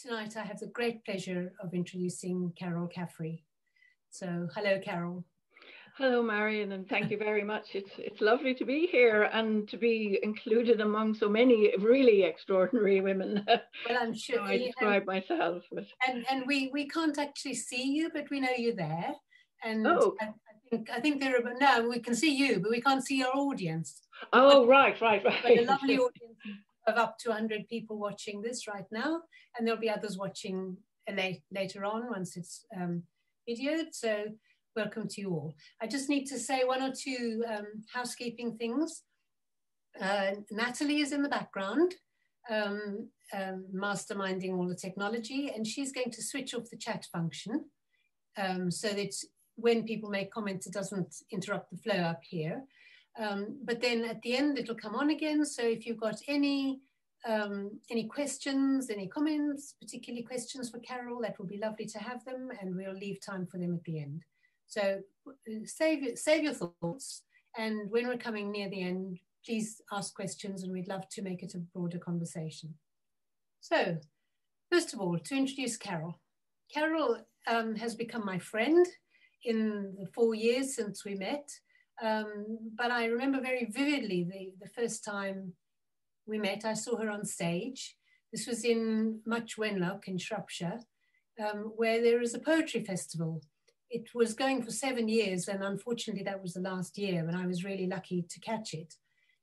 Tonight I have the great pleasure of introducing Carol Caffrey. So, hello, Carol. Hello, Marion, and thank you very much. It's it's lovely to be here and to be included among so many really extraordinary women. Well, I'm sure I describe and, myself. But... And and we we can't actually see you, but we know you're there. And oh. I, I think I think there are no, we can see you, but we can't see your audience. Oh, but, right, right, right. But a lovely audience of up to 100 people watching this right now, and there'll be others watching late, later on once it's um, videoed. So welcome to you all. I just need to say one or two um, housekeeping things. Uh, Natalie is in the background, um, um, masterminding all the technology, and she's going to switch off the chat function um, so that when people make comments, it doesn't interrupt the flow up here. Um, but then at the end, it'll come on again. So if you've got any um, any questions, any comments, particularly questions for Carol, that will be lovely to have them, and we'll leave time for them at the end. So uh, save, save your thoughts. And when we're coming near the end, please ask questions and we'd love to make it a broader conversation. So first of all, to introduce Carol. Carol um, has become my friend in the four years since we met. Um, but I remember very vividly the, the first time we met, I saw her on stage. This was in Much Wenlock in Shropshire, um, where there is a poetry festival it was going for seven years, and unfortunately, that was the last year when I was really lucky to catch it.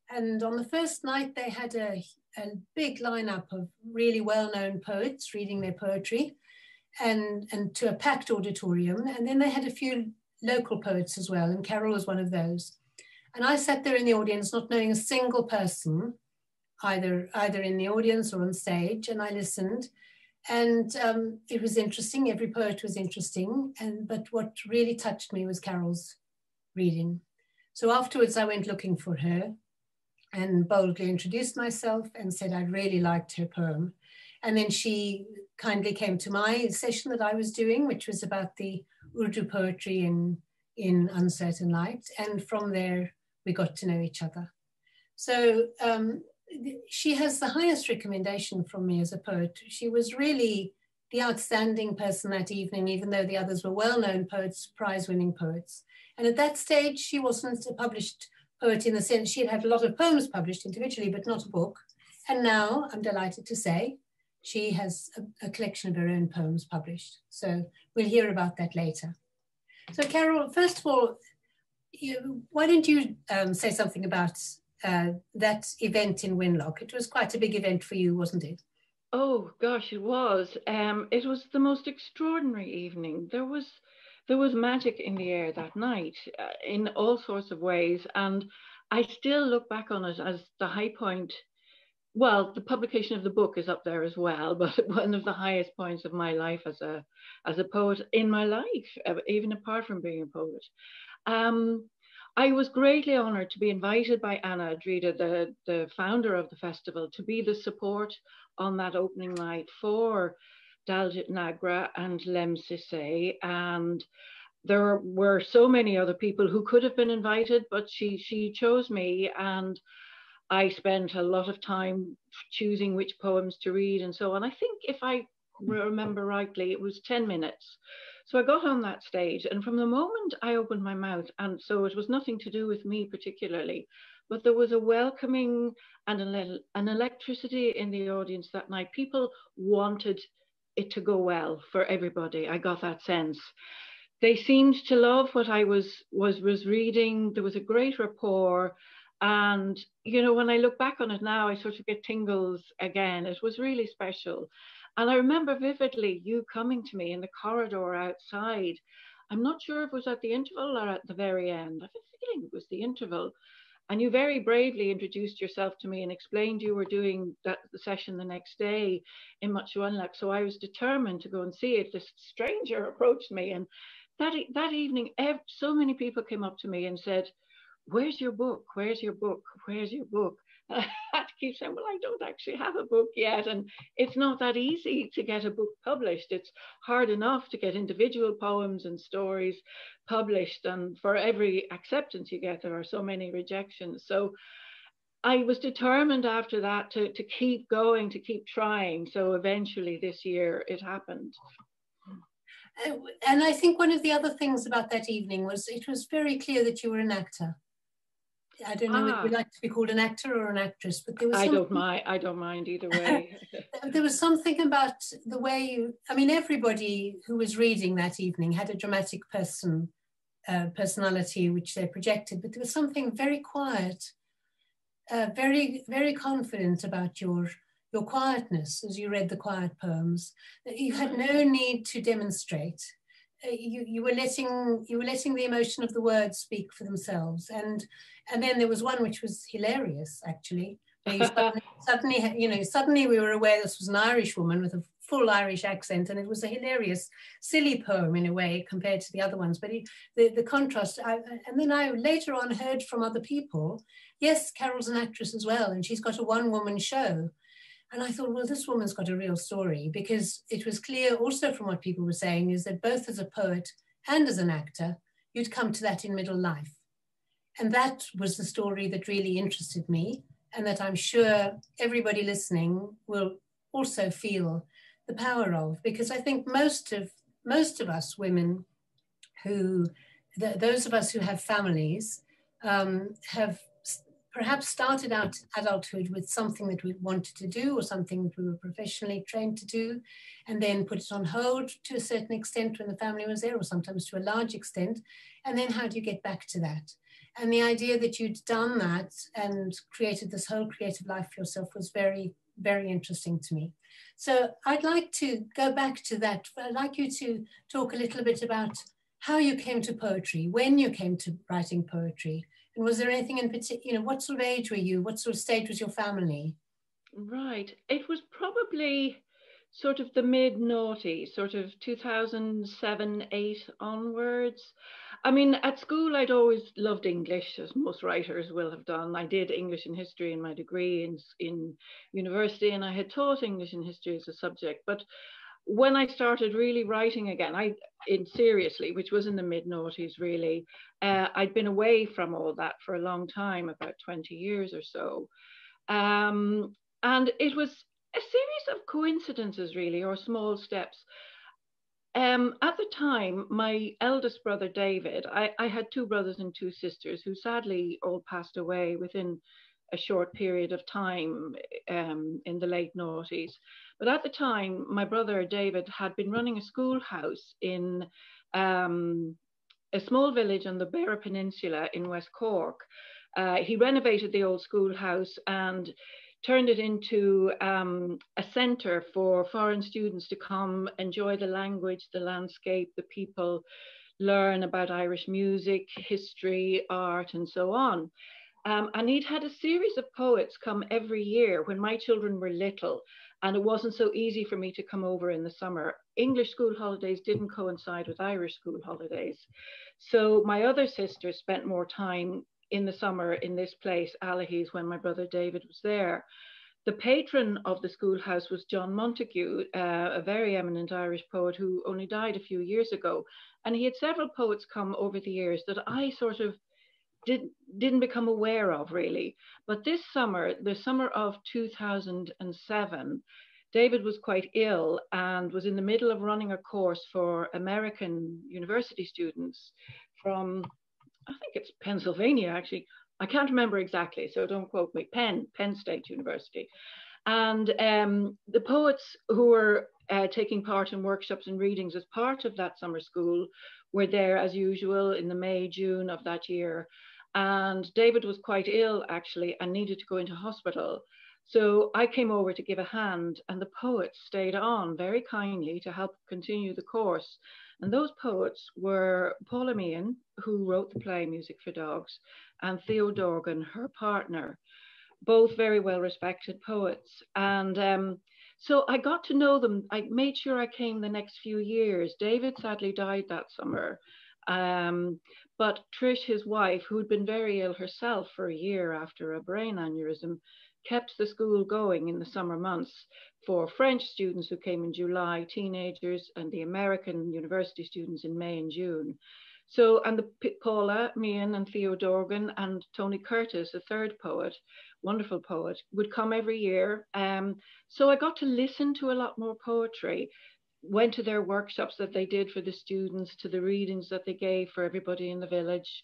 And on the first night, they had a, a big lineup of really well known poets reading their poetry and, and to a packed auditorium. And then they had a few local poets as well, and Carol was one of those. And I sat there in the audience, not knowing a single person, either, either in the audience or on stage, and I listened. And um, it was interesting. Every poet was interesting. And but what really touched me was Carol's reading. So afterwards, I went looking for her and boldly introduced myself and said I'd really liked her poem. And then she kindly came to my session that I was doing, which was about the Urdu poetry in, in Uncertain Light. And from there, we got to know each other. So um, she has the highest recommendation from me as a poet. She was really the outstanding person that evening, even though the others were well-known poets, prize-winning poets. And at that stage, she wasn't a published poet in the sense she had had a lot of poems published individually, but not a book. And now, I'm delighted to say, she has a, a collection of her own poems published. So we'll hear about that later. So Carol, first of all, you, why don't you um, say something about uh, that event in Wenlock. It was quite a big event for you, wasn't it? Oh gosh, it was. Um, it was the most extraordinary evening. There was there was magic in the air that night uh, in all sorts of ways, and I still look back on it as the high point. Well, the publication of the book is up there as well, but one of the highest points of my life as a as a poet in my life, even apart from being a poet. Um, I was greatly honoured to be invited by Anna Dreda, the, the founder of the festival, to be the support on that opening night for Daljit Nagra and Lemn Sissay. And there were so many other people who could have been invited, but she, she chose me. And I spent a lot of time choosing which poems to read and so on. I think if I remember rightly, it was 10 minutes. So I got on that stage, and from the moment I opened my mouth, and so it was nothing to do with me particularly, but there was a welcoming and an, electricity in the audience that night. People wanted it to go well for everybody. I got that sense. They seemed to love what I was was was reading. There was a great rapport. And, you know, when I look back on it now, I sort of get tingles again. It was really special. And I remember vividly you coming to me in the corridor outside. I'm not sure if it was at the interval or at the very end. I have a feeling it was the interval. And you very bravely introduced yourself to me and explained you were doing that the session the next day in Much Wenlock. So I was determined to go and see it. This stranger approached me, and that that evening, so many people came up to me and said, "Where's your book? Where's your book? Where's your book?" I had to keep saying, well, I don't actually have a book yet. And it's not that easy to get a book published. It's hard enough to get individual poems and stories published. And for every acceptance you get, there are so many rejections. So I was determined after that to, to keep going, to keep trying. So eventually this year it happened. Uh, and I think one of the other things about that evening was it was very clear that you were an actor. I don't know ah. if you like to be called an actor or an actress, but there was. I don't mind. I don't mind either way. there was something about the way you. I mean, everybody who was reading that evening had a dramatic person, uh, personality which they projected, but there was something very quiet, uh, very very confident about your your quietness as you read the quiet poems. That you had no need to demonstrate. Uh, you, you were letting you were letting the emotion of the words speak for themselves. And and then there was one which was hilarious actually. Suddenly, suddenly you know suddenly we were aware this was an irish woman with a full irish accent and it was a hilarious silly poem in a way compared to the other ones. But he, the, the contrast I, and then i later on heard from other people yes carol's an actress as well and she's got a one woman show and I thought, well, this woman's got a real story because it was clear also from what people were saying is that both as a poet and as an actor, you'd come to that in middle life. And that was the story that really interested me, and that I'm sure everybody listening will also feel the power of, because I think most of most of us women who, the, those of us who have families, um, have perhaps started out adulthood with something that we wanted to do or something that we were professionally trained to do, and then put it on hold to a certain extent when the family was there, or sometimes to a large extent. And then how do you get back to that? And the idea that you'd done that and created this whole creative life for yourself was very, very interesting to me. So I'd like to go back to that. I'd like you to talk a little bit about how you came to poetry, when you came to writing poetry, and was there anything in particular, you know, what sort of age were you? What sort of stage was your family? Right. It was probably sort of the mid noughties, sort of 2007, 8 onwards. I mean, at school, I'd always loved English, as most writers will have done. I did English and history in my degree in, in university, and I had taught English and history as a subject. But when I started really writing again, I in seriously, which was in the mid noughties, really, uh, I'd been away from all that for a long time, about 20 years or so. Um, and it was a series of coincidences, really, or small steps. Um, at the time, my eldest brother David, I, I had two brothers and two sisters who sadly all passed away within a short period of time um, in the late noughties. But at the time, my brother David had been running a schoolhouse in um, a small village on the Beara Peninsula in West Cork. Uh, he renovated the old schoolhouse and turned it into um, a centre for foreign students to come enjoy the language, the landscape, the people, learn about Irish music, history, art, and so on. Um, and he'd had a series of poets come every year when my children were little, and it wasn't so easy for me to come over in the summer. English school holidays didn't coincide with Irish school holidays. So my other sister spent more time in the summer in this place, Allihies, when my brother David was there. The patron of the schoolhouse was John Montague, uh, a very eminent Irish poet who only died a few years ago. And he had several poets come over the years that I sort of did, didn't become aware of really. But this summer, the summer of 2007, David was quite ill and was in the middle of running a course for American university students from, I think it's Pennsylvania actually. I can't remember exactly, so don't quote me. Penn, Penn State University. And um, the poets who were uh, taking part in workshops and readings as part of that summer school were there as usual in the May, June of that year. And David was quite ill actually and needed to go into hospital. So I came over to give a hand, and the poets stayed on very kindly to help continue the course. And those poets were Paula Meehan, who wrote the play Music for Dogs, and Theo Dorgan, her partner, both very well respected poets. And um, so I got to know them. I made sure I came the next few years. David sadly died that summer. Um, but Trish, his wife, who'd been very ill herself for a year after a brain aneurysm, kept the school going in the summer months for French students who came in July, teenagers, and the American university students in May and June. So, and the Paula, Meehan, and Theo Dorgan, and Tony Curtis, a third poet, wonderful poet, would come every year. Um, so I got to listen to a lot more poetry. Went to their workshops that they did for the students, to the readings that they gave for everybody in the village.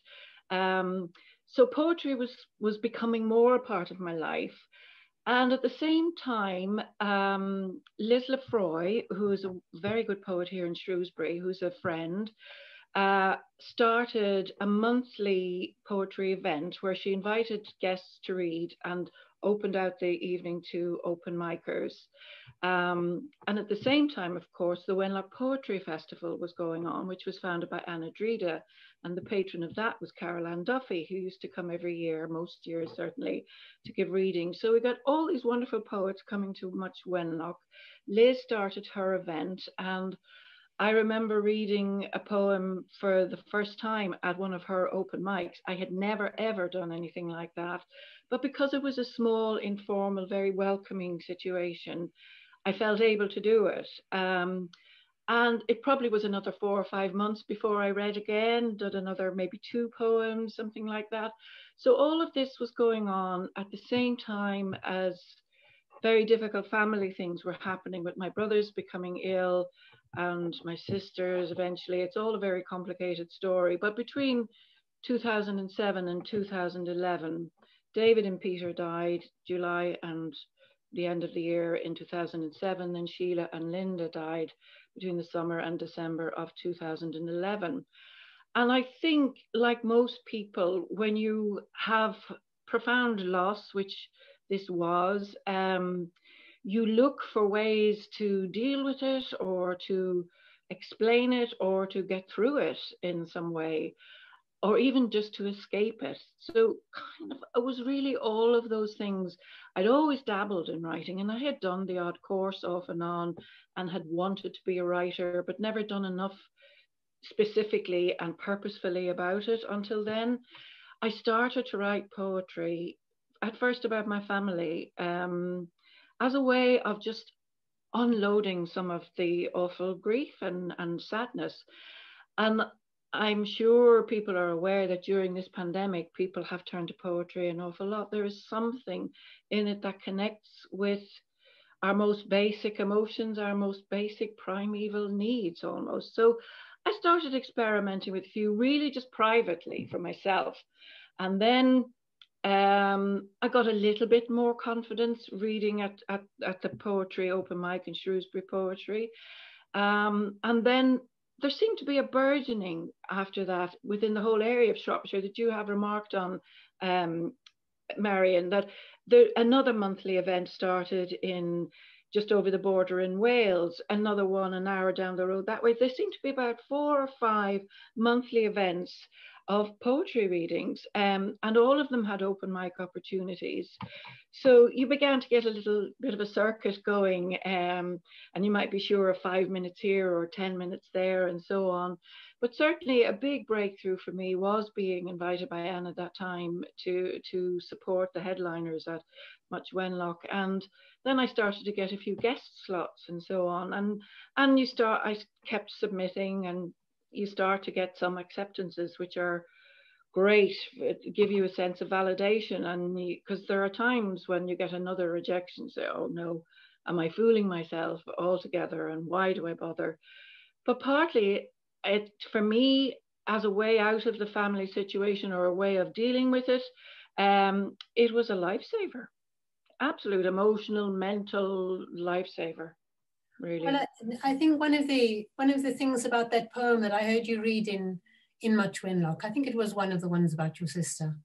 Um, so poetry was was becoming more a part of my life. And at the same time, um, Liz Lefroy, who is a very good poet here in Shrewsbury, who's a friend, uh, started a monthly poetry event where she invited guests to read and opened out the evening to open micers. Um, and at the same time, of course, the Wenlock Poetry Festival was going on, which was founded by Anna Dreda. And the patron of that was Carol Duffy, who used to come every year, most years certainly, to give readings. So we got all these wonderful poets coming to Much Wenlock. Liz started her event, and I remember reading a poem for the first time at one of her open mics. I had never, ever done anything like that. But because it was a small, informal, very welcoming situation, I felt able to do it. Um, and it probably was another four or five months before I read again, did another maybe two poems, something like that. So all of this was going on at the same time as very difficult family things were happening with my brothers becoming ill and my sisters eventually. It's all a very complicated story. But between 2007 and 2011, David and Peter died July and the end of the year in 2007. Then Sheila and Linda died between the summer and December of 2011. And I think, like most people, when you have profound loss, which this was, um, you look for ways to deal with it or to explain it or to get through it in some way or even just to escape it. So, kind of, it was really all of those things. I'd always dabbled in writing and I had done the odd course off and on and had wanted to be a writer, but never done enough specifically and purposefully about it until then. I started to write poetry at first about my family um, as a way of just unloading some of the awful grief and, and sadness. And I'm sure people are aware that during this pandemic, people have turned to poetry an awful lot. There is something in it that connects with our most basic emotions, our most basic primeval needs almost. So I started experimenting with a few really just privately for myself. And then um, I got a little bit more confidence reading at, at, at the poetry open mic in Shrewsbury Poetry. Um, and then there seemed to be a burgeoning after that within the whole area of Shropshire that you have remarked on, um, Marion, that there, another monthly event started in just over the border in Wales, another one an hour down the road that way. There seemed to be about four or five monthly events of poetry readings, um, and all of them had open mic opportunities. So you began to get a little bit of a circuit going, um, and you might be sure of five minutes here or 10 minutes there, and so on. But certainly, a big breakthrough for me was being invited by Anne at that time to, to support the headliners at Much Wenlock. And then I started to get a few guest slots and so on. And, and you start, I kept submitting and you start to get some acceptances, which are great, it give you a sense of validation. And because there are times when you get another rejection, say, oh no, am I fooling myself altogether? And why do I bother? But partly, it for me, as a way out of the family situation or a way of dealing with it, um, it was a lifesaver, absolute emotional, mental lifesaver really. Well, I, I, think one of the one of the things about that poem that I heard you read in in Much Wenlock, I think it was one of the ones about your sister,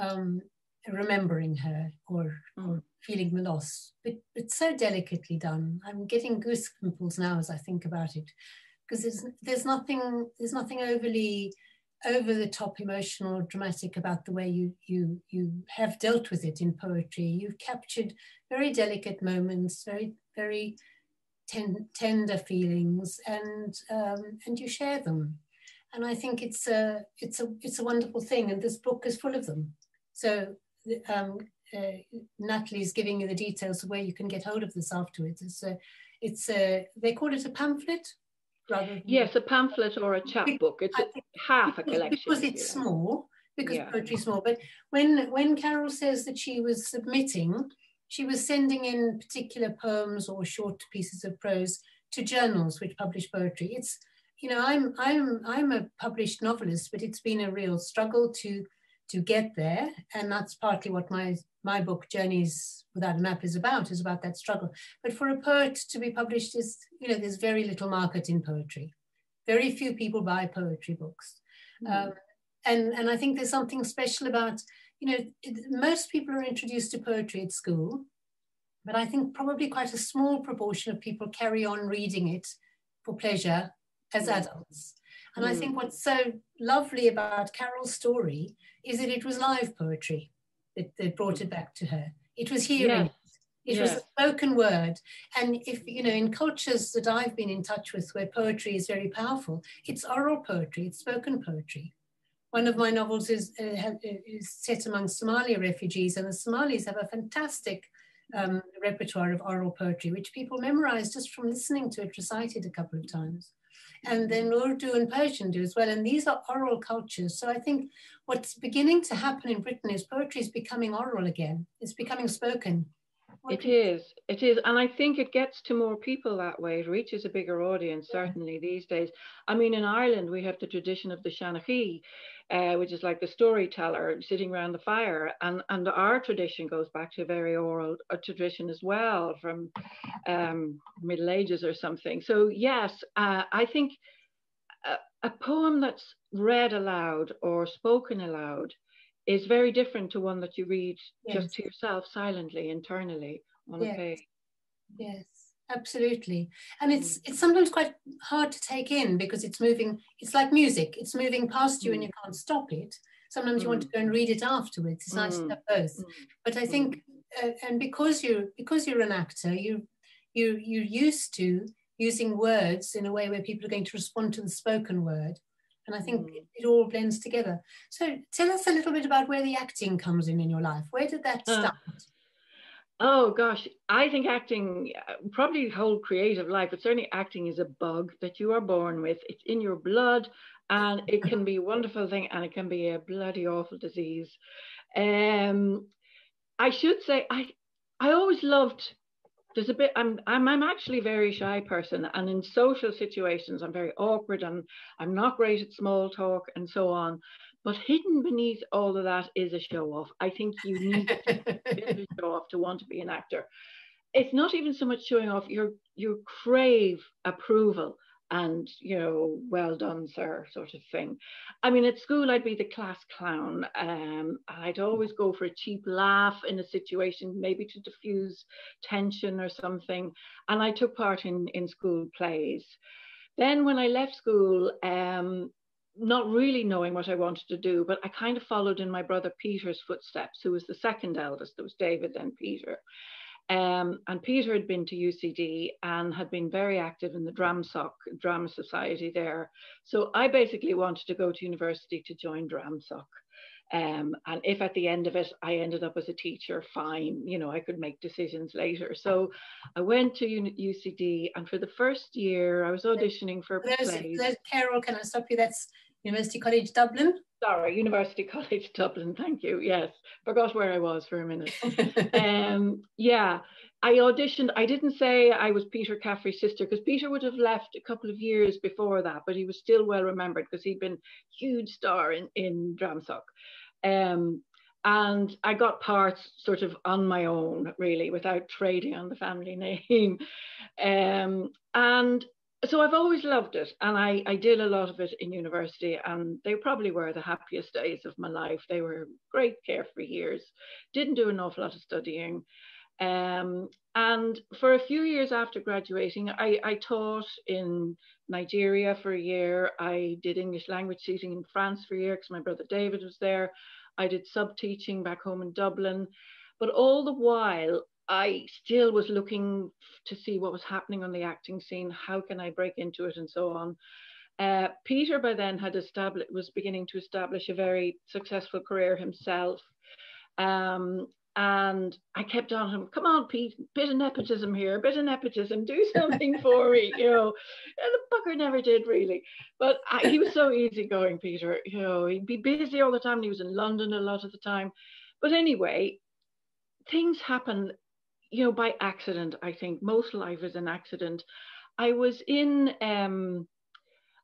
um, remembering her or mm. or feeling the loss. But it's so delicately done. I'm getting goosebumps now as I think about it, because there's there's nothing there's nothing overly over the top emotional or dramatic about the way you you you have dealt with it in poetry you've captured very delicate moments very very ten, tender feelings and um, and you share them. And I think it's a it's a it's a wonderful thing and this book is full of them. So um, uh, Natalie's giving you the details of where you can get hold of this afterwards. It's a it's a they call it a pamphlet rather yes a pamphlet or a chapbook. It's a, half a collection because it's small because yeah. poetry's small. But when when carol says that she was submitting she was sending in particular poems or short pieces of prose to journals which publish poetry. It's you know i'm i'm i'm a published novelist but it's been a real struggle to to get there. And that's partly what my my book journeys without a map is about is about that struggle. But for a poet to be published is you know there's very little market in poetry. Very few people buy poetry books. Mm. um, and and i think there's something special about you know it, most people are introduced to poetry at school but i think probably quite a small proportion of people carry on reading it for pleasure as adults and mm. I think what's so lovely about Carol's story is that it was live poetry that, that brought it back to her. It was hearing. It was a spoken word. And if, you know, in cultures that I've been in touch with where poetry is very powerful, it's oral poetry, it's spoken poetry. One of my novels is, uh, is set among Somali refugees, and the Somalis have a fantastic um, repertoire of oral poetry, which people memorize just from listening to it recited a couple of times and then Urdu and Persian do as well. And these are oral cultures. So I think what's beginning to happen in Britain is poetry is becoming oral again. It's becoming spoken. It is, it is. And I think it gets to more people that way. It reaches a bigger audience, certainly these days. I mean, in Ireland, we have the tradition of the Seanchaí, uh, which is like the storyteller sitting around the fire. And, and our tradition goes back to a very oral a tradition as well from um, Middle Ages or something. So, yes, uh, I think a, a poem that's read aloud or spoken aloud is very different to one that you read yes. just to yourself silently, internally on yes. a page. Yes absolutely and it's mm. it's sometimes quite hard to take in because it's moving it's like music it's moving past you mm. and you can't stop it sometimes mm. you want to mm. go and read it afterwards it's nice to mm. have both but i think uh, and because you because you're an actor you you you're used to using words in a way where people are going to respond to the spoken word and i think it, it, all blends together so tell us a little bit about where the acting comes in in your life where did that uh, start uh. Oh gosh, I think acting, uh, probably whole creative life, but certainly acting is a bug that you are born with. It's in your blood, and it can be a wonderful thing, and it can be a bloody awful disease. Um, I should say, I I always loved. There's a bit. I'm I'm I'm actually a very shy person, and in social situations, I'm very awkward, and I'm not great at small talk and so on. But hidden beneath all of that is a show off. I think you need to show off to want to be an actor. It's not even so much showing off, you you crave approval and you know well done sir sort of thing i mean at school i'd be the class clown um, i'd always go for a cheap laugh in a situation maybe to diffuse tension or something and i took part in in school plays then when i left school um, not really knowing what I wanted to do, but I kind of followed in my brother Peter's footsteps, who was the second eldest. There was David, then Peter. Um, and Peter had been to UCD and had been very active in the DRAMSOC, Drama Society there. So I basically wanted to go to university to join DRAMSOC. Um, and if at the end of it I ended up as a teacher, fine, you know, I could make decisions later. So I went to UCD, and for the first year, I was auditioning for plays. There's Carol, can I stop you? That's University College Dublin. Sorry, University College Dublin. Thank you. Yes, forgot where I was for a minute. um, yeah, I auditioned. I didn't say I was Peter Caffrey's sister because Peter would have left a couple of years before that, but he was still well remembered because he'd been huge star in in DRAMSOC. Um, and I got parts sort of on my own, really, without trading on the family name. Um, and so I've always loved it, and I, I did a lot of it in university, and they probably were the happiest days of my life. They were great, carefree years. Didn't do an awful lot of studying, um, and for a few years after graduating, I, I taught in Nigeria for a year. I did English language teaching in France for a year because my brother David was there. I did sub teaching back home in Dublin, but all the while I still was looking to see what was happening on the acting scene. How can I break into it, and so on. Uh, Peter by then had established was beginning to establish a very successful career himself, um, And I kept on him, come on, Pete, bit of nepotism here, bit of nepotism, do something for me, you know. And the bugger never did really. But I, he was so easygoing, Peter. You know, he'd be busy all the time. He was in London a lot of the time. But anyway, things happen, you know, by accident, I think. Most life is an accident. I was in um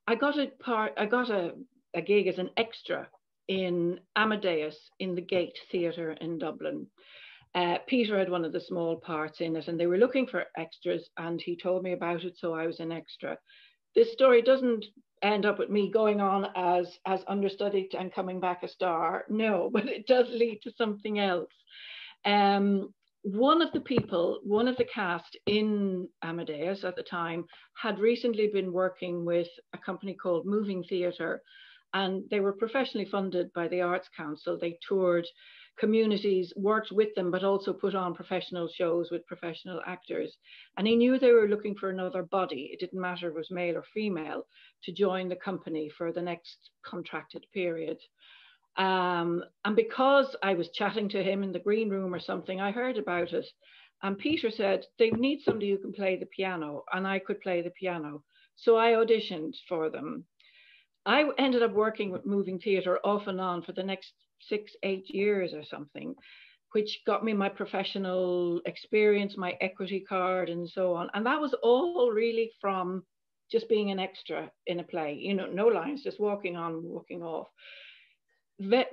I got a part I got a, a gig as an extra in Amadeus in the Gate Theatre in Dublin. Uh, Peter had one of the small parts in it, and they were looking for extras, and he told me about it, so I was an extra. This story doesn't end up with me going on as as understudy and coming back a star, no, but it does lead to something else. Um, one of the people, one of the cast in Amadeus at the time, had recently been working with a company called Moving Theatre, and they were professionally funded by the Arts Council. They toured communities, worked with them, but also put on professional shows with professional actors. And he knew they were looking for another body, it didn't matter if it was male or female, to join the company for the next contracted period. Um, and because I was chatting to him in the green room or something, I heard about it. And Peter said, they need somebody who can play the piano, and I could play the piano. So I auditioned for them. I ended up working with moving theatre off and on for the next six, eight years or something, which got me my professional experience, my equity card, and so on. And that was all really from just being an extra in a play, you know, no lines, just walking on, walking off.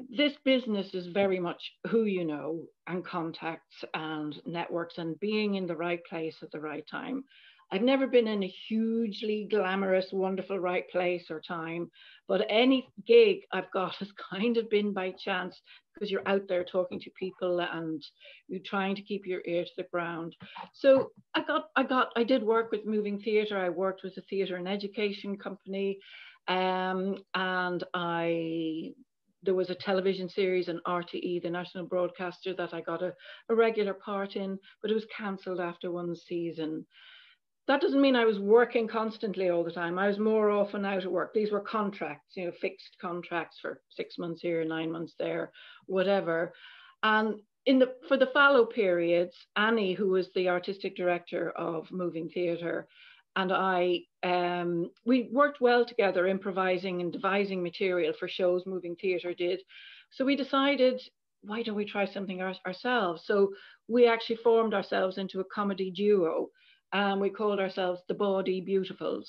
This business is very much who you know and contacts and networks and being in the right place at the right time. I've never been in a hugely glamorous, wonderful right place or time, but any gig I've got has kind of been by chance because you're out there talking to people and you're trying to keep your ear to the ground. So I got, I got, I did work with Moving Theatre. I worked with a theatre and education company, um, and I there was a television series on RTE, the national broadcaster, that I got a, a regular part in, but it was cancelled after one season that doesn't mean I was working constantly all the time. I was more often out of work. These were contracts, you know, fixed contracts for six months here, nine months there, whatever. And in the for the fallow periods, Annie, who was the artistic director of Moving Theatre, and I, um, we worked well together, improvising and devising material for shows Moving Theatre did. So we decided, why don't we try something our, ourselves? So we actually formed ourselves into a comedy duo and we called ourselves the Bawdy Beautifuls.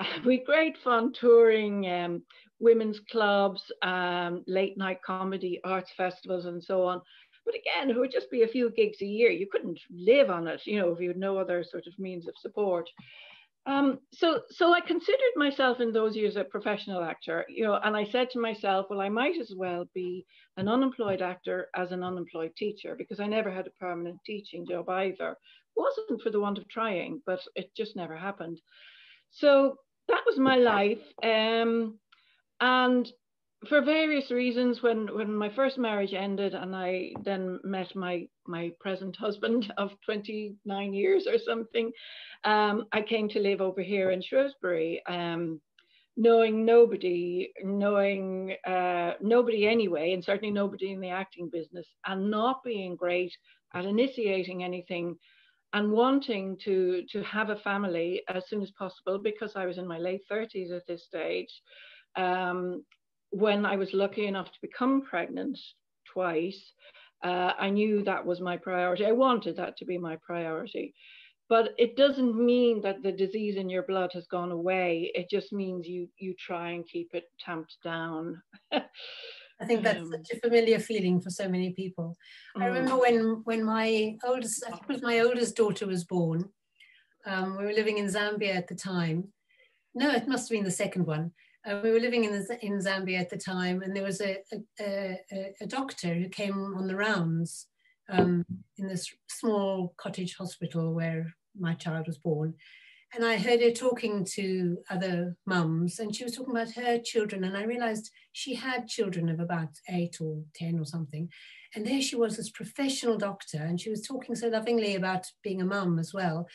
we had great fun touring um, women's clubs, um, late night comedy, arts festivals, and so on. But again, it would just be a few gigs a year. You couldn't live on it, you know, if you had no other sort of means of support. Um, so, so I considered myself in those years a professional actor, you know, and I said to myself, well, I might as well be an unemployed actor as an unemployed teacher because I never had a permanent teaching job either wasn't for the want of trying, but it just never happened. So that was my life. Um, and for various reasons, when, when my first marriage ended and I then met my, my present husband of 29 years or something, um, I came to live over here in Shrewsbury. Um, knowing nobody, knowing uh, nobody anyway, and certainly nobody in the acting business, and not being great at initiating anything and wanting to to have a family as soon as possible because I was in my late 30s at this stage. Um, when I was lucky enough to become pregnant twice, uh, I knew that was my priority. I wanted that to be my priority. But it doesn't mean that the disease in your blood has gone away. It just means you you try and keep it tamped down. I think that's um, such a familiar feeling for so many people. I mm. remember when when my oldest, I think it was my oldest daughter was born. Um, we were living in Zambia at the time. No, it must have been the second one. Uh, we were living in, the, in Zambia at the time, and there was a, a, a, a doctor who came on the rounds um, in this small cottage hospital where my child was born. And I heard her talking to other mums, and she was talking about her children, and I realized she had children of about eight or ten or something, and there she was, this professional doctor, and she was talking so lovingly about being a mum as well,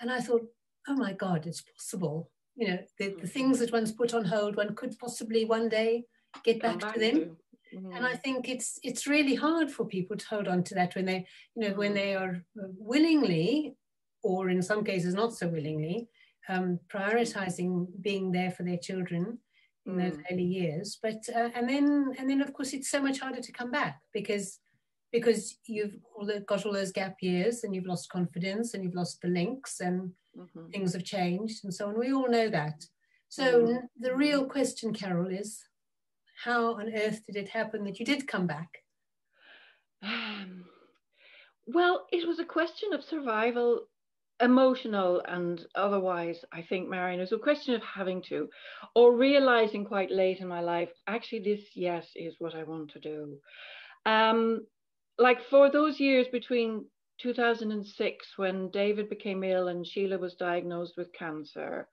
and I thought, oh my God, it's possible. You know, the, the things that one's put on hold, one could possibly one day get back, back, to them. To. Mm. And I think it's it's really hard for people to hold on to that when they, you know, mm. when they are willingly, or in some cases not so willingly, um, prioritizing being there for their children in mm. those early years. But uh, and then and then of course it's so much harder to come back because because you've got all those gap years and you've lost confidence and you've lost the links and mm-hmm. things have changed and so on. We all know that. So mm. the real question, Carol, is how on earth did it happen that you did come back? Um, well, it was a question of survival, emotional and otherwise, I think, Marion. It was a question of having to, or realizing quite late in my life, actually, this, yes, is what I want to do. Um, like for those years between 2006, when David became ill and Sheila was diagnosed with cancer,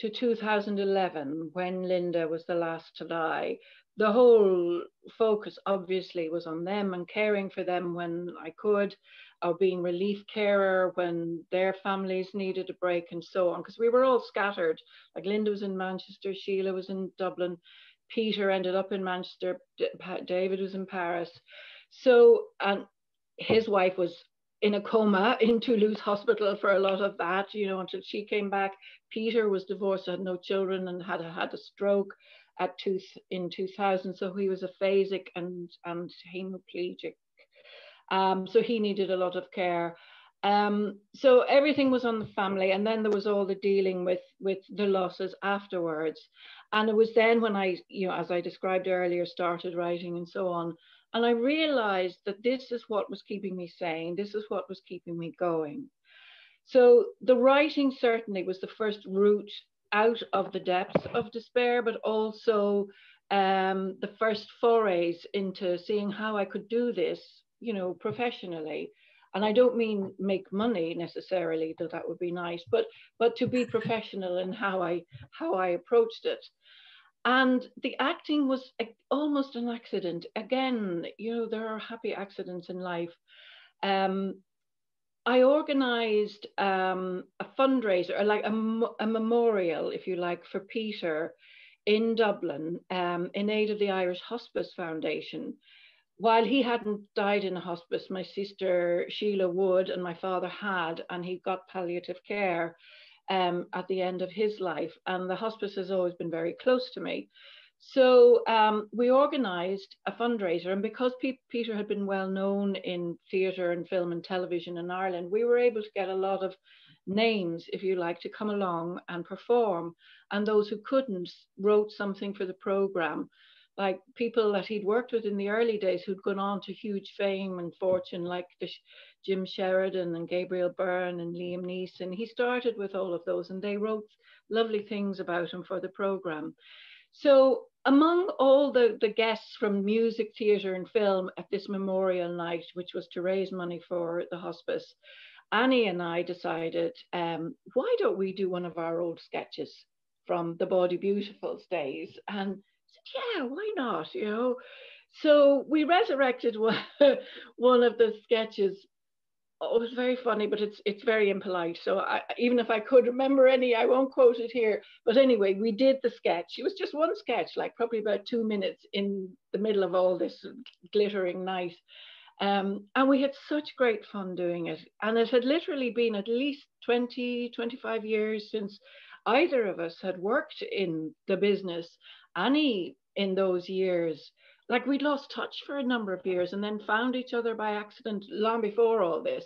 to 2011, when Linda was the last to die, the whole focus obviously was on them and caring for them when I could, or being relief carer when their families needed a break and so on, because we were all scattered. Like Linda was in Manchester, Sheila was in Dublin, Peter ended up in Manchester, David was in Paris. So, and his wife was in a coma in Toulouse hospital for a lot of that, you know, until she came back. Peter was divorced, had no children, and had had a stroke at two in 2000. So he was aphasic and and hemiplegic. Um, so he needed a lot of care. Um, so everything was on the family, and then there was all the dealing with with the losses afterwards. And it was then when I, you know, as I described earlier, started writing and so on. And I realized that this is what was keeping me sane. This is what was keeping me going. So the writing certainly was the first route out of the depths of despair, but also um, the first forays into seeing how I could do this, you know, professionally. And I don't mean make money necessarily, though that would be nice, but but to be professional in how I how I approached it. And the acting was almost an accident. Again, you know, there are happy accidents in life. Um, I organized um, a fundraiser, like a, a, memorial, if you like, for Peter in Dublin um, in aid of the Irish Hospice Foundation. While he hadn't died in a hospice, my sister Sheila would, and my father had, and he got palliative care um, at the end of his life. And the hospice has always been very close to me. So um, we organised a fundraiser, and because P- Peter had been well known in theatre and film and television in Ireland, we were able to get a lot of names, if you like, to come along and perform. And those who couldn't wrote something for the programme, like people that he'd worked with in the early days who'd gone on to huge fame and fortune, like the Jim Sheridan and Gabriel Byrne and Liam Neeson. He started with all of those, and they wrote lovely things about him for the programme. So among all the, the guests from music, theatre, and film at this memorial night, which was to raise money for the hospice, Annie and I decided, um, why don't we do one of our old sketches from the Bawdy Beautifuls days? And said, yeah, why not? You know. So we resurrected one, one of the sketches oh, it was very funny, but it's it's very impolite. So I, even if I could remember any, I won't quote it here. But anyway, we did the sketch. It was just one sketch, like probably about two minutes in the middle of all this glittering night. Um, and we had such great fun doing it. And it had literally been at least 20, 25 years since either of us had worked in the business. Annie, in those years, like we'd lost touch for a number of years and then found each other by accident long before all this.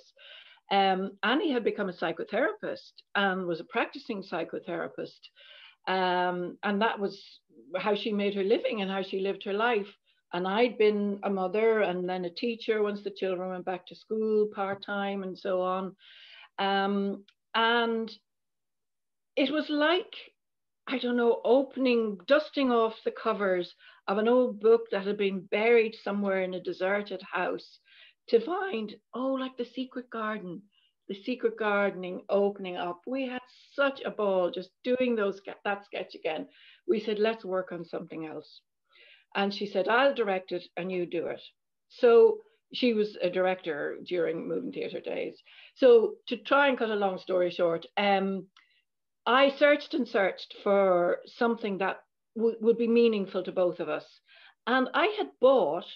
Um, Annie had become a psychotherapist and was a practicing psychotherapist. Um, and that was how she made her living and how she lived her life. And I'd been a mother and then a teacher once the children went back to school part time and so on. Um, and it was like, I don't know, opening, dusting off the covers of an old book that had been buried somewhere in a deserted house to find, oh, like the secret garden, the secret gardening opening up. We had such a ball just doing those that sketch again. We said, let's work on something else. And she said, I'll direct it and you do it. So she was a director during moving theatre days. So to try and cut a long story short, um, I searched and searched for something that would be meaningful to both of us. And I had bought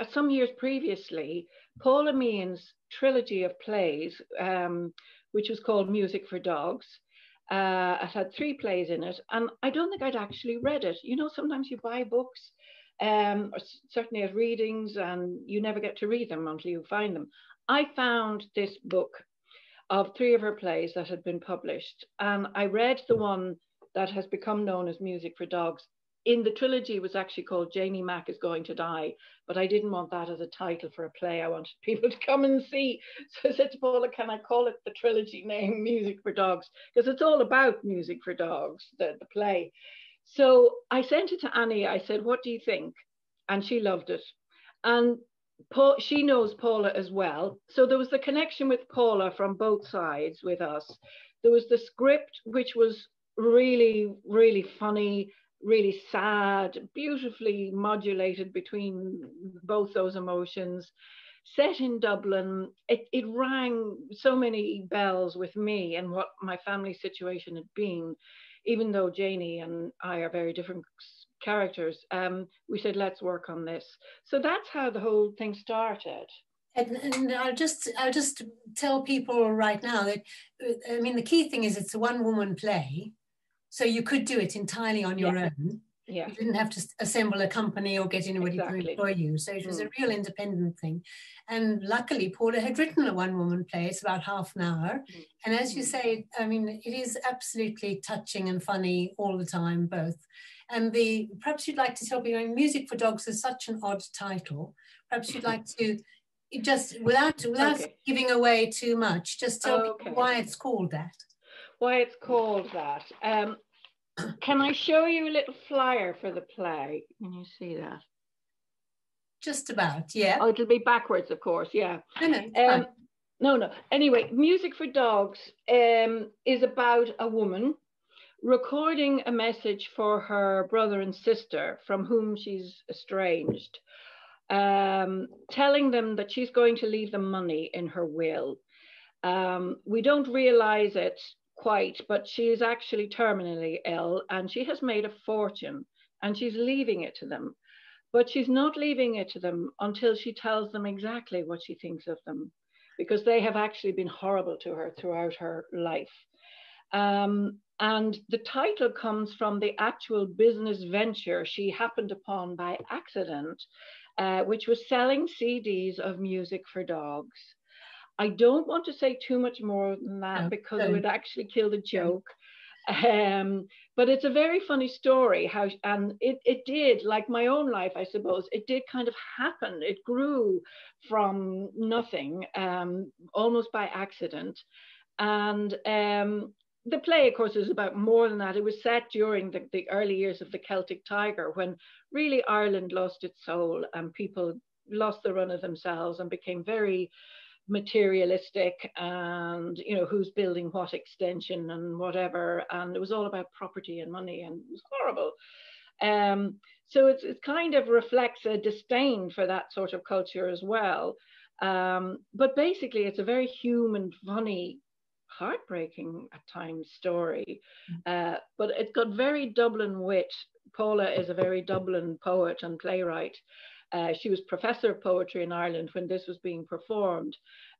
uh, some years previously Paula Meehan's trilogy of plays, um, which was called Music for Dogs. Uh, it had three plays in it, and I don't think I'd actually read it. You know, sometimes you buy books, um, or certainly at readings, and you never get to read them until you find them. I found this book of three of her plays that had been published, and I read the one that has become known as Music for Dogs in the trilogy it was actually called Janie Mack is Going to Die, but I didn't want that as a title for a play. I wanted people to come and see. So I said to Paula, can I call it the trilogy name Music for Dogs? Because it's all about music for dogs, the, the play. So I sent it to Annie. I said, what do you think? And she loved it. And Paul, she knows Paula as well. So there was the connection with Paula from both sides with us. There was the script, which was really, really funny really sad, beautifully modulated between both those emotions. Set in Dublin, it, it rang so many bells with me and what my family situation had been. Even though Janie and I are very different characters, um, we said, let's work on this. So that's how the whole thing started. And, and, I'll just I'll just tell people right now that I mean the key thing is it's a one woman play, so you could do it entirely on your yeah. own. Yeah. You didn't have to assemble a company or get anybody exactly. to employ you. So it was mm. a real independent thing. And luckily, Paula had written a one woman play. It's about half an hour. Mm. And as you mm. say, I mean, it is absolutely touching and funny all the time, both. And the perhaps you'd like to tell me, Music for Dogs is such an odd title. Perhaps you'd like to just without without okay. giving away too much, just tell okay. me why it's called that why it's called that. Um, can I show you a little flyer for the play? Can you see that? Just about, yeah. Oh, it'll be backwards, of course, yeah. No, no, um, no, no. Anyway, Music for Dogs um, is about a woman recording a message for her brother and sister from whom she's estranged, um, telling them that she's going to leave them money in her will. Um, we don't realize it quite, but she is actually terminally ill and she has made a fortune and she's leaving it to them. But she's not leaving it to them until she tells them exactly what she thinks of them, because they have actually been horrible to her throughout her life. Um, and the title comes from the actual business venture she happened upon by accident, uh, which was selling CDs of music for dogs. I don't want to say too much more than that no, because it would actually kill the joke. Um, but it's a very funny story how and it, it did like my own life i suppose it did kind of happen it grew from nothing um, almost by accident and um, the play of course is about more than that. It was set during the, the early years of the celtic tiger when really ireland lost its soul and people lost the run of themselves and became very materialistic and you know who's building what extension and whatever. And it was all about property and money and it was horrible. Um, so it's, it kind of reflects a disdain for that sort of culture as well. Um, but basically it's a very human funny heartbreaking at times story uh, but it's got very dublin wit paula is a very dublin poet and playwright uh, she was professor of poetry in Ireland when this was being performed.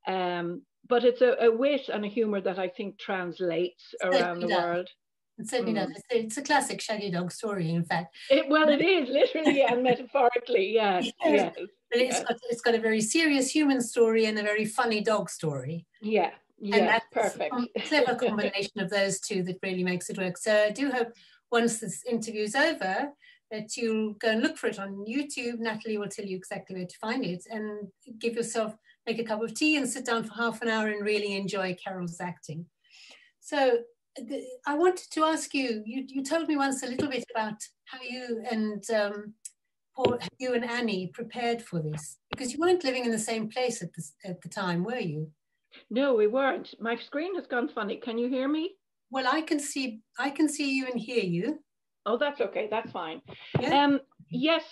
Um, but it's a, a, wit and a humour that I think translates around the does. world. It certainly mm. does. It's a, it's a, classic Shaggy Dog story, in fact. It, well, it is literally and metaphorically, yes. yes, yes but it's yes. got it's got a very serious human story and a very funny dog story. Yeah, yeah, perfect. A clever combination of those two that really makes it work. So I do hope once this interview is over, that you'll go and look for it on YouTube. Natalie will tell you exactly where to find it and give yourself, make a cup of tea and sit down for half an hour and really enjoy Carol's acting. So the, I wanted to ask you, you, you told me once a little bit about how you and um, Paul, you and Annie prepared for this because you weren't living in the same place at the, at the time, were you? No, we weren't. My screen has gone funny. Can you hear me? Well, I can see, I can see you and hear you. Oh, that's okay. That's fine. Yeah. Um, yes,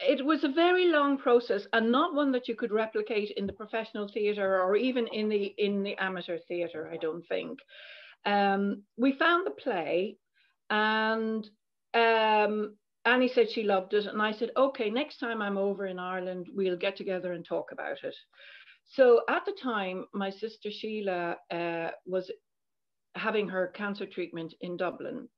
it was a very long process and not one that you could replicate in the professional theatre or even in the in the amateur theatre. I don't think. Um, we found the play, and um, Annie said she loved it. And I said, okay, next time I'm over in Ireland, we'll get together and talk about it. So at the time, my sister Sheila uh, was having her cancer treatment in Dublin.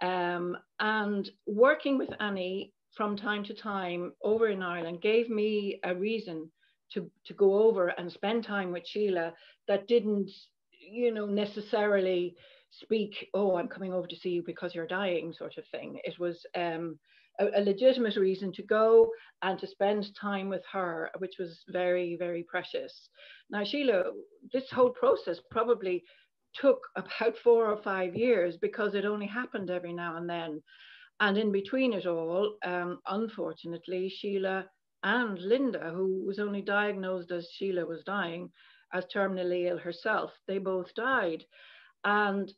Um, and working with Annie from time to time over in Ireland gave me a reason to, to go over and spend time with Sheila that didn't, you know, necessarily speak, oh, I'm coming over to see you because you're dying, sort of thing. It was um, a, a, legitimate reason to go and to spend time with her, which was very, very precious. Now, Sheila, this whole process probably took about four or five years because it only happened every now and then. And in between it all, um, unfortunately, Sheila and Linda, who was only diagnosed as Sheila was dying, as terminally ill herself, they both died. And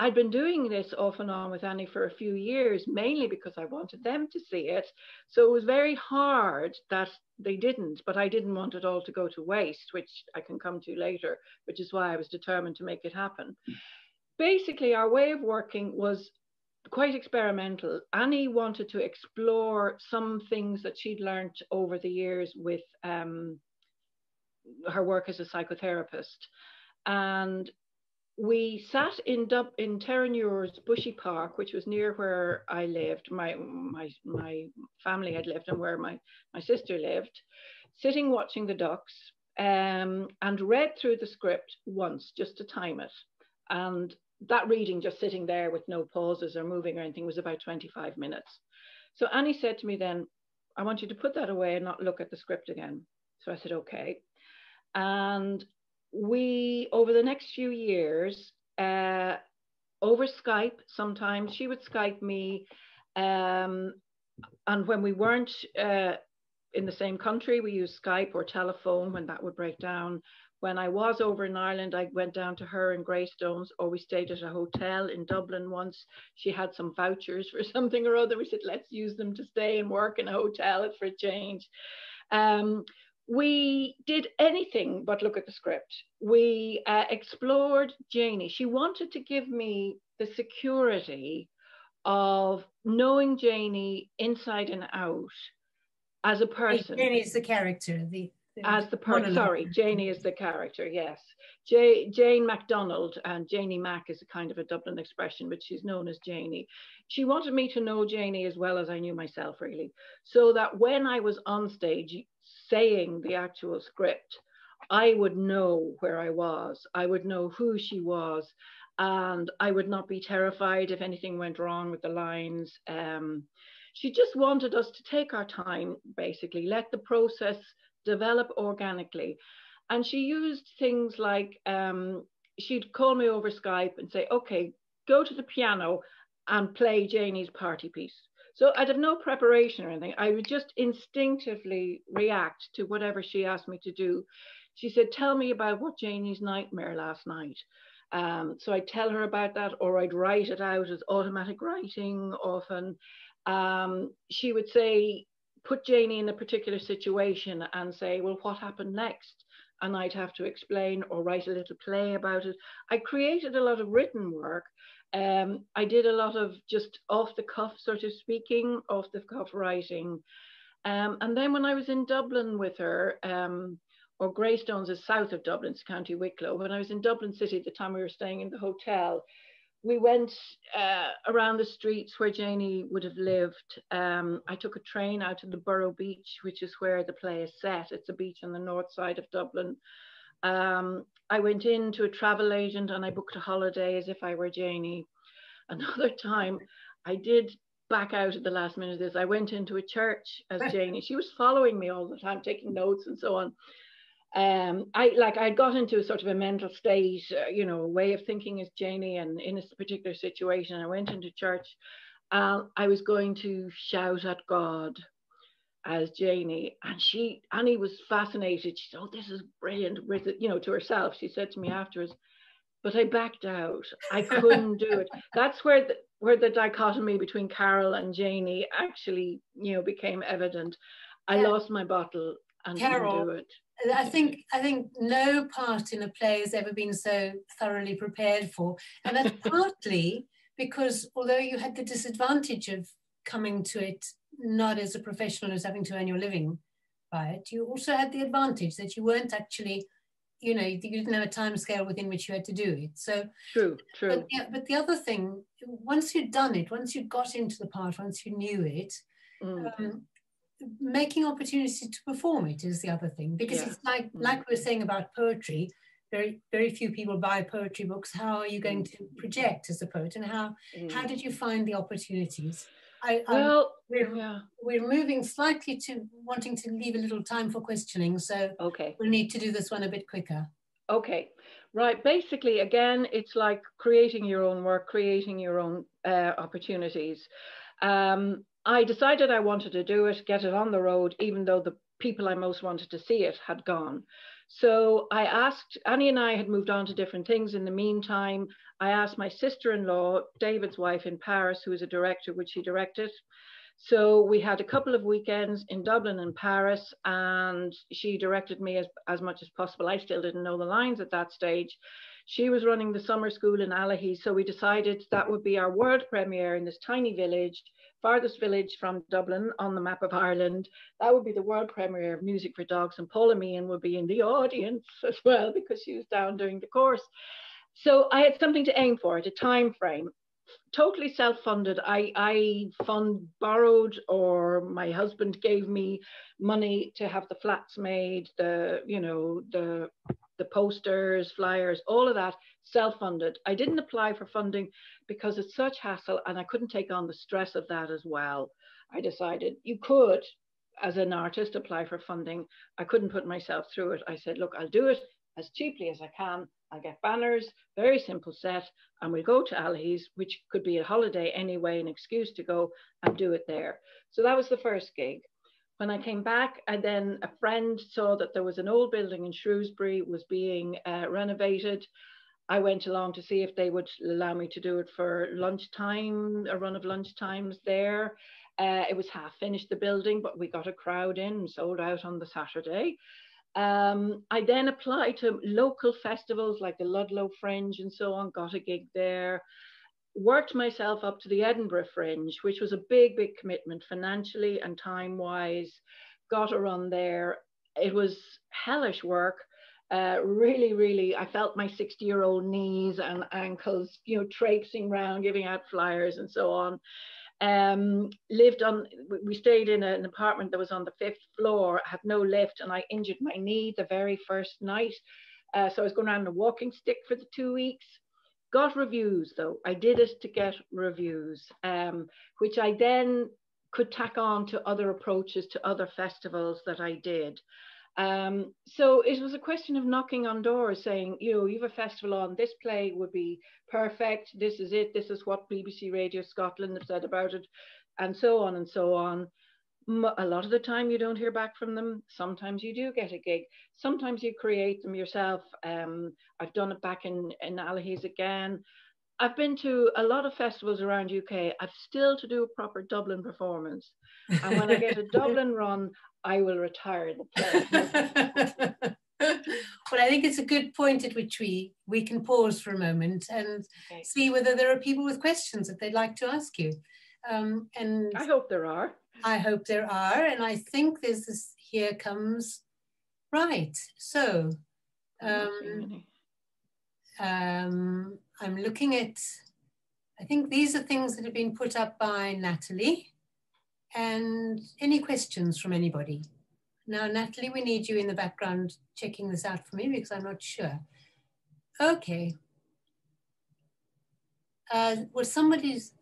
I'd been doing this off and on with Annie for a few years, mainly because I wanted them to see it. So it was very hard that they didn't, but I didn't want it all to go to waste, which I can come to later, which is why I was determined to make it happen. Basically, our way of working was quite experimental. Annie wanted to explore some things that she'd learned over the years with um, her work as a psychotherapist. And we sat in Dub- in Terenure's Bushy Park, which was near where I lived. My my my family had lived, and where my my sister lived, sitting watching the ducks, um, and read through the script once just to time it. And that reading, just sitting there with no pauses or moving or anything, was about 25 minutes. So Annie said to me then, "I want you to put that away and not look at the script again." So I said, "Okay." And we, over the next few years, uh, over Skype, sometimes she would Skype me. Um, and when we weren't uh, in the same country, we used Skype or telephone when that would break down. When I was over in Ireland, I went down to her in Greystones, or we stayed at a hotel in Dublin once. She had some vouchers for something or other. We said, let's use them to stay and work in a hotel for a change. Um, we did anything but look at the script. We uh, explored Janie. She wanted to give me the security of knowing Janie inside and out as a person. Janie is the character, the, the as the person. Sorry, Janie is the character. Yes, J- Jane MacDonald and Janie Mac is a kind of a Dublin expression, but she's known as Janie. She wanted me to know Janie as well as I knew myself, really, so that when I was on stage, saying the actual script, I would know where I was. I would know who she was. And I would not be terrified if anything went wrong with the lines. Um, she just wanted us to take our time, basically, let the process develop organically. And she used things like um, she'd call me over Skype and say, okay, go to the piano and play Janie's party piece. So I'd have no preparation or anything. I would just instinctively react to whatever she asked me to do. She said, Tell me about what Janie's nightmare last night. Um, so I'd tell her about that, or I'd write it out as automatic writing often. Um, she would say, Put Janie in a particular situation and say, Well, what happened next? And I'd have to explain or write a little play about it. I created a lot of written work um, I did a lot of just off the cuff sort of speaking, off the cuff writing. Um, and then when I was in Dublin with her, um, or Greystones is south of Dublin, it's County Wicklow. When I was in Dublin City at the time we were staying in the hotel, we went uh, around the streets where Janie would have lived. Um, I took a train out to the Burrow Beach, which is where the play is set. It's a beach on the north side of Dublin. Um, I went in to a travel agent and I booked a holiday as if I were Janie. Another time, I did back out at the last minute of this. I went into a church as Janie. She was following me all the time, taking notes and so on. Um, I like I got into a sort of a mental state, uh, you know, a way of thinking as Janie, and in this particular situation, I went into church. Uh, I was going to shout at God as Janie, and she Annie was fascinated. She said, "Oh, this is brilliant!" With you know, to herself, she said to me afterwards, "But I backed out. I couldn't do it." That's where the where the dichotomy between Carol and Janie actually, you know, became evident. I yeah. lost my bottle and Carol, couldn't do it. I think I think no part in a play has ever been so thoroughly prepared for, and that's partly because although you had the disadvantage of coming to it not as a professional as having to earn your living by it, you also had the advantage that you weren't actually, you know, you didn't have a time scale within which you had to do it. So true, true. But, yeah, but the other thing, once you'd done it, once you got into the part, once you knew it, mm. um, making opportunity to perform it is the other thing because yeah. it's like mm. like we were saying about poetry very very few people buy poetry books how are you going to project as a poet and how mm. how did you find the opportunities I, well, we're, yeah. we're moving slightly to wanting to leave a little time for questioning so okay we'll need to do this one a bit quicker okay right basically again it's like creating your own work creating your own uh, opportunities um, I decided I wanted to do it, get it on the road, even though the people I most wanted to see it had gone. So I asked, Annie and I had moved on to different things in the meantime. I asked my sister in law, David's wife in Paris, who was a director, which she directed. So we had a couple of weekends in Dublin and Paris, and she directed me as, as much as possible. I still didn't know the lines at that stage. She was running the summer school in Allihies, so we decided that would be our world premiere in this tiny village farthest village from Dublin on the map of Ireland. That would be the world premiere of Music for Dogs, and Paula Meehan would be in the audience as well because she was down during the course. So I had something to aim for at a time frame. Totally self-funded. I I fund borrowed, or my husband gave me money to have the flats made, the you know the the posters, flyers, all of that self-funded. I didn't apply for funding because it's such hassle and I couldn't take on the stress of that as well. I decided you could, as an artist, apply for funding. I couldn't put myself through it. I said, look, I'll do it as cheaply as I can. I'll get banners, very simple set, and we'll go to Allihies, which could be a holiday anyway, an excuse to go and do it there. So that was the first gig. When I came back, and then a friend saw that there was an old building in Shrewsbury was being uh, renovated. I went along to see if they would allow me to do it for lunchtime, a run of lunchtimes there. Uh, it was half finished, the building, but we got a crowd in and sold out on the Saturday. Um, I then applied to local festivals like the Ludlow Fringe and so on, got a gig there. Worked myself up to the Edinburgh Fringe, which was a big, big commitment financially and time wise. Got a run there. It was hellish work uh, really, really, I felt my 60 year old knees and ankles, you know, traipsing around, giving out flyers and so on. Um, lived on, we stayed in an apartment that was on the fifth floor, had no lift, and I injured my knee the very first night. Uh, so I was going around a walking stick for the two weeks. Got reviews though. I did it to get reviews, um, which I then could tack on to other approaches to other festivals that I did. Um, so it was a question of knocking on doors saying, you know, you have a festival on, this play would be perfect, this is it, this is what BBC Radio Scotland have said about it, and so on and so on. A lot of the time you don't hear back from them. Sometimes you do get a gig. Sometimes you create them yourself. Um, I've done it back in, in Allihies again. I've been to a lot of festivals around UK. I've still to do a proper Dublin performance. And when I get a Dublin run, I will retire the play. well, I think it's a good point at which we we can pause for a moment and okay. see whether there are people with questions that they'd like to ask you. Um, and I hope there are. I hope there are, and I think there's this. Here comes, right. So, um, um, I'm looking at. I think these are things that have been put up by Natalie. And any questions from anybody? Now, Natalie, we need you in the background checking this out for me because I'm not sure. Okay. Uh, well, somebody's,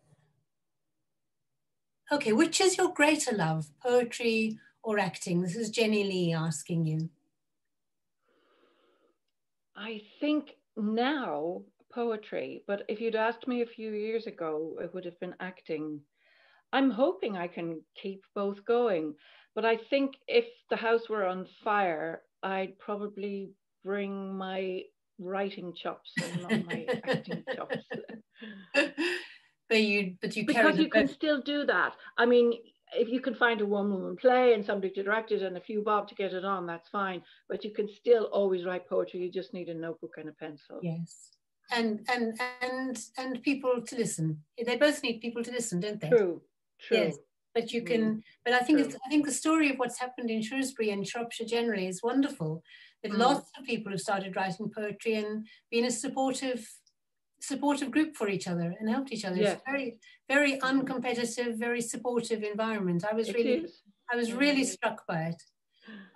okay, which is your greater love, poetry or acting? This is Jenny Lee asking you. I think now poetry, but if you'd asked me a few years ago, it would have been acting. I'm hoping I can keep both going. But I think if the house were on fire, I'd probably bring my writing chops and not my acting chops. but you, but you because you can still do that. I mean, if you can find a one-woman play and somebody to direct it and a few bob to get it on, that's fine. But you can still always write poetry. You just need a notebook and a pencil. Yes, and and and and people to listen. They both need people to listen, don't they? True. True. Yes, but you can. Mm. But I think it's, I think the story of what's happened in Shrewsbury and Shropshire generally is wonderful. That mm. lots of people have started writing poetry and been a supportive supportive group for each other and helped each other. Yes. It's very very uncompetitive, very supportive environment. I was it really is. I was really struck by it.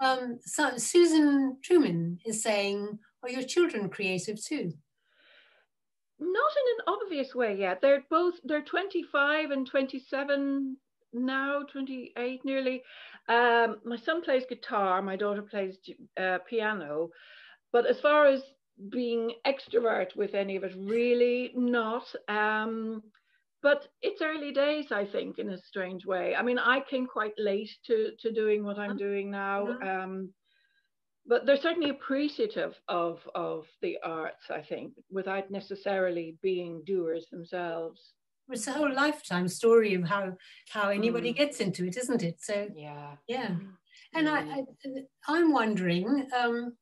Um, so Susan Truman is saying, "Are your children creative too?" Not in an obvious way yet. They're both they're 25 and 27 now, 28 nearly. Um, my son plays guitar, my daughter plays uh, piano. But as far as being extrovert with any of it, really not. Um, but it's early days, I think, in a strange way. I mean, I came quite late to to doing what I'm doing now. Mm-hmm. Um, but they're certainly appreciative of of the arts, I think, without necessarily being doers themselves. It's a whole lifetime story of how how anybody mm. gets into it, isn't it? So yeah, yeah. Mm. And I, I I'm wondering um,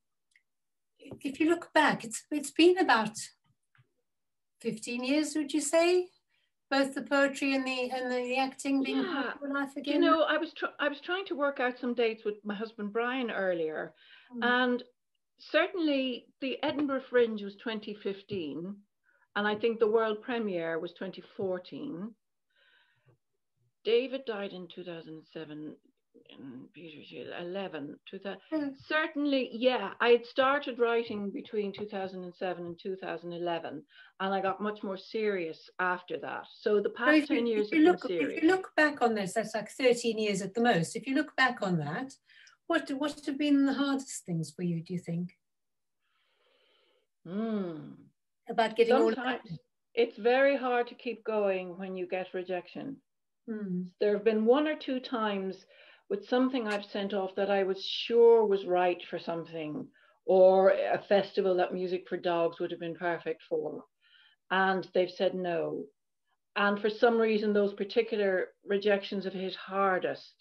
if you look back, it's it's been about fifteen years, would you say? both the poetry and the and the acting being yeah. part of your life again? You know, I was tr- I was trying to work out some dates with my husband Brian earlier, mm. and certainly the Edinburgh Fringe was 2015, and I think the world premiere was 2014. David died in 2007 in 11 2000, mm. certainly yeah i had started writing between 2007 and 2011 and i got much more serious after that so the past so 10 you, years if you, look, if you look back on this that's like 13 years at the most if you look back on that what what have been the hardest things for you do you think mm. about getting Sometimes all it's very hard to keep going when you get rejection mm. there have been one or two times with something I've sent off that I was sure was right for something, or a festival that Music for Dogs would have been perfect for. And they've said no. And for some reason, those particular rejections have hit hardest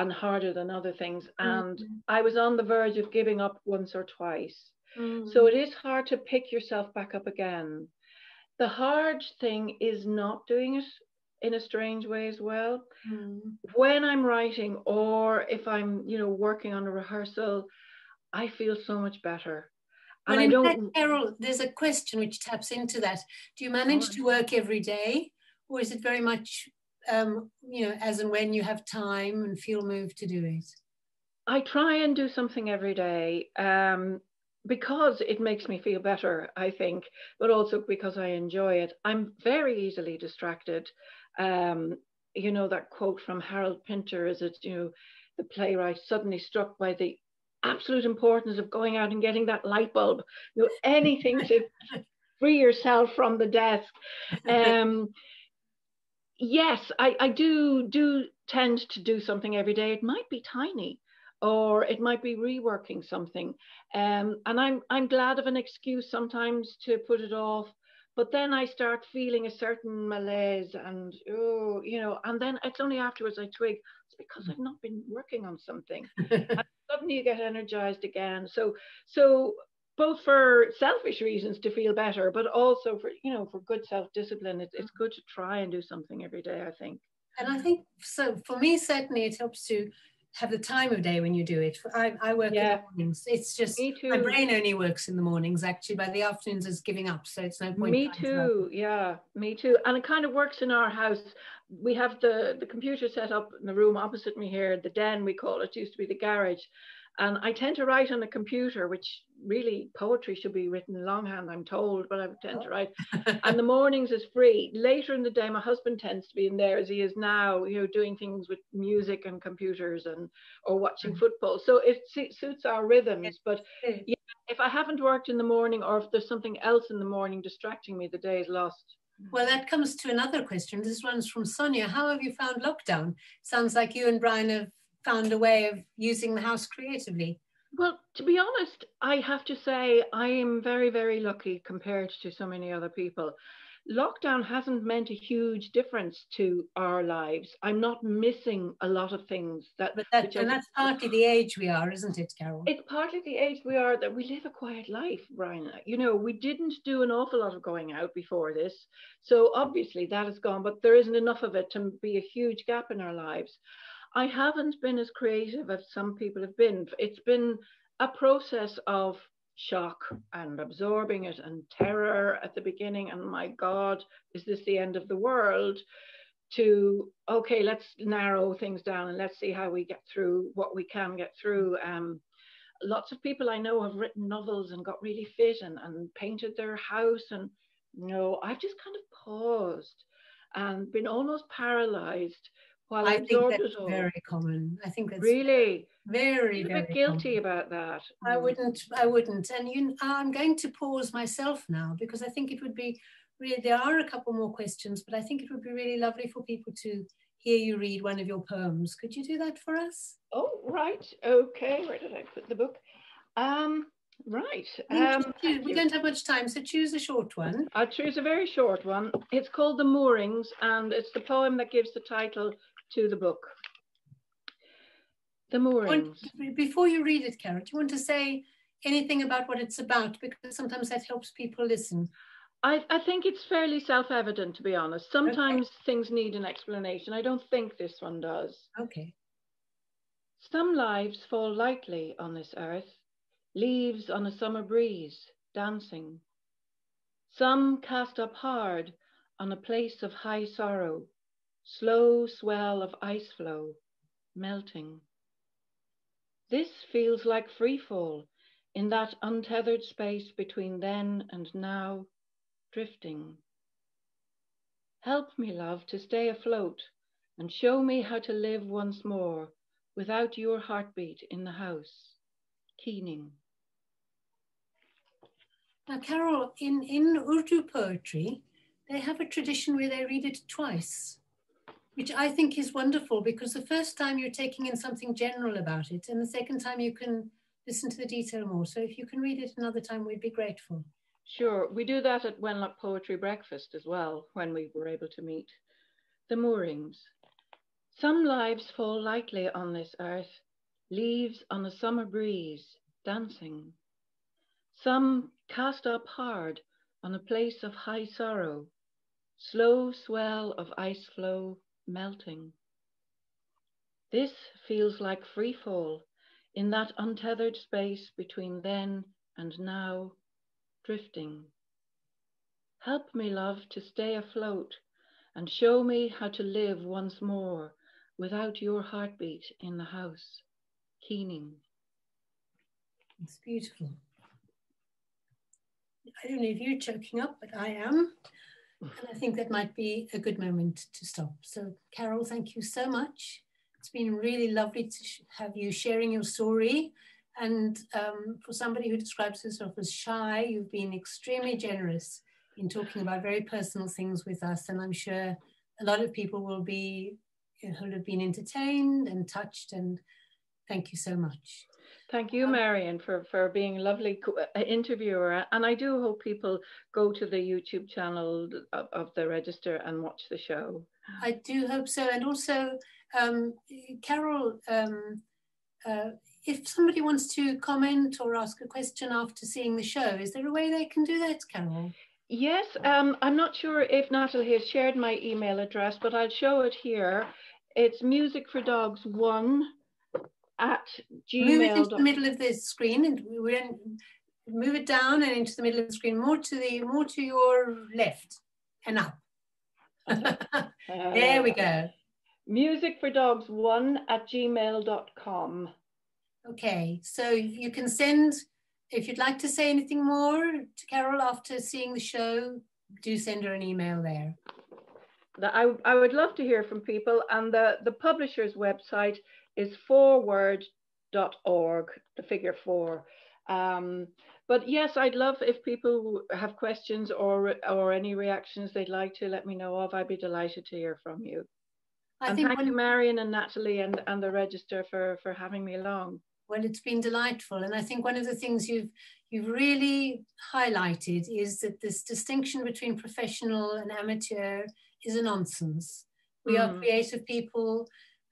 and harder than other things. And mm-hmm. I was on the verge of giving up once or twice. Mm-hmm. So it is hard to pick yourself back up again. The hard thing is not doing it in a strange way as well. Mm. When I'm writing or if I'm, you know, working on a rehearsal, I feel so much better. And well, I don't. Fact, Carol, there's a question which taps into that. Do you manage to work every day, or is it very much, um, you know, as and when you have time and feel moved to do it? I try and do something every day. Um, because it makes me feel better, I think, but also because I enjoy it. I'm very easily distracted um, you know, that quote from Harold Pinter is it, you know, the playwright suddenly struck by the absolute importance of going out and getting that light bulb, you know, anything to free yourself from the desk. Um, yes, I, I do do tend to do something every day. It might be tiny, or it might be reworking something. Um, and I'm I'm glad of an excuse sometimes to put it off but then I start feeling a certain malaise and, oh, you know, and then it's only afterwards I twig, it's because I've not been working on something. and suddenly you get energized again. So, so both for selfish reasons to feel better, but also for, you know, for good self-discipline, it's, it's good to try and do something every day, I think. And I think, so for me, certainly it helps to have the time of day when you do it. I, I work yeah. in the mornings. It's just my brain only works in the mornings. Actually, by the afternoons, is giving up. So it's no point. Me too. Yeah, me too. And it kind of works in our house. We have the the computer set up in the room opposite me here. The den we call it. it used to be the garage, and I tend to write on a computer, which really poetry should be written longhand, I'm told, but I tend to oh. write. and the mornings is free. Later in the day, my husband tends to be in there as he is now, you know, doing things with music and computers and or watching mm. football. So it suits our rhythms. But yeah, if I haven't worked in the morning or if there's something else in the morning distracting me, the day is lost. Well, that comes to another question. This one's from Sonia. How have you found lockdown? Sounds like you and Brian have found a way of using the house creatively? Well, to be honest, I have to say I am very, very lucky compared to so many other people. lockdown hasn't meant a huge difference to our lives. I'm not missing a lot of things that. But that, and that's partly the age we are, isn't it, Carol? It's partly the age we are that we live a quiet life, Brian. You know, we didn't do an awful lot of going out before this, so obviously that is gone. But there isn't enough of it to be a huge gap in our lives. I haven't been as creative as some people have been. It's been a process of shock and absorbing it and terror at the beginning and my god is this the end of the world to okay let's narrow things down and let's see how we get through what we can get through um, lots of people i know have written novels and got really fit and, and painted their house and you know i've just kind of paused and been almost paralyzed while I, I think that's very common. I think that's really very, very guilty common. about that. I wouldn't. I wouldn't. And you, I'm going to pause myself now because I think it would be really. There are a couple more questions, but I think it would be really lovely for people to hear you read one of your poems. Could you do that for us? Oh, right. Okay. Where did I put the book? Um, right. Um, we don't have much time, so choose a short one. I'll choose a very short one. It's called The Moorings, and it's the poem that gives the title to the book. The moorings. Before you read it, Carol, do you want to say anything about what it's about? Because sometimes that helps people listen. I, I think it's fairly self-evident, to be honest. Sometimes okay. things need an explanation. I don't think this one does. Okay. Some lives fall lightly on this earth, leaves on a summer breeze, dancing. Some cast up hard on a place of high sorrow, slow swell of ice floe, melting. This feels like free fall in that untethered space between then and now, drifting. Help me, love, to stay afloat and show me how to live once more without your heartbeat in the house. Keening. Now, Carol, in, in Urdu poetry, they have a tradition where they read it twice which I think is wonderful because the first time you're taking in something general about it, and the second time you can listen to the detail more. So if you can read it another time, we'd be grateful. Sure, we do that at Wenlock Poetry Breakfast as well, when we were able to meet. The moorings. Some lives fall lightly on this earth, leaves on a summer breeze, dancing. Some cast up hard on a place of high sorrow, slow swell of ice floe, melting. This feels like free fall in that untethered space between then and now, drifting. Help me, love, to stay afloat and show me how to live once more without your heartbeat in the house, keening. It's beautiful. I don't know if you're choking up, but I am. And I think that might be a good moment to stop. So, Carol, thank you so much. It's been really lovely to have you sharing your story. And um, for somebody who describes herself as shy, you've been extremely generous in talking about very personal things with us. And I'm sure a lot of people will be, will have been entertained and touched. And thank you so much. Thank you, Marion, for, for being a lovely uh, interviewer. And I do hope people go to the YouTube channel of, of the Register and watch the show. I do hope so. And also, um, Carol, um, uh, if somebody wants to comment or ask a question after seeing the show, is there a way they can do that, Carol? Yes, um, I'm not sure if Natalie has shared my email address, but I'll show it here. It's Music for Dogs one at gmail. Move it into the middle of the screen and we're in, move it down and into the middle of the screen, more to the more to your left and up. there we go. Uh, music for dogs one at gmail.com. Okay, so you can send if you'd like to say anything more to Carol after seeing the show, do send her an email there. I, I would love to hear from people and the, the publisher's website is 4word.org, the figure four. Um, but yes, I'd love if people have questions or or any reactions they'd like to let me know of. I'd be delighted to hear from you. I and thank you, Marion and Natalie and, and the Register for, for having me along. Well, it's been delightful. And I think one of the things you've you've really highlighted is that this distinction between professional and amateur is a nonsense. We mm. are creative people.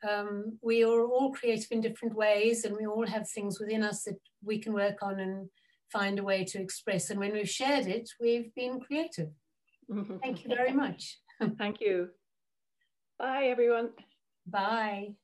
Um, we are all creative in different ways, and we all have things within us that we can work on and find a way to express. And when we've shared it, we've been creative. Thank you very much. Thank you. Bye, everyone. Bye.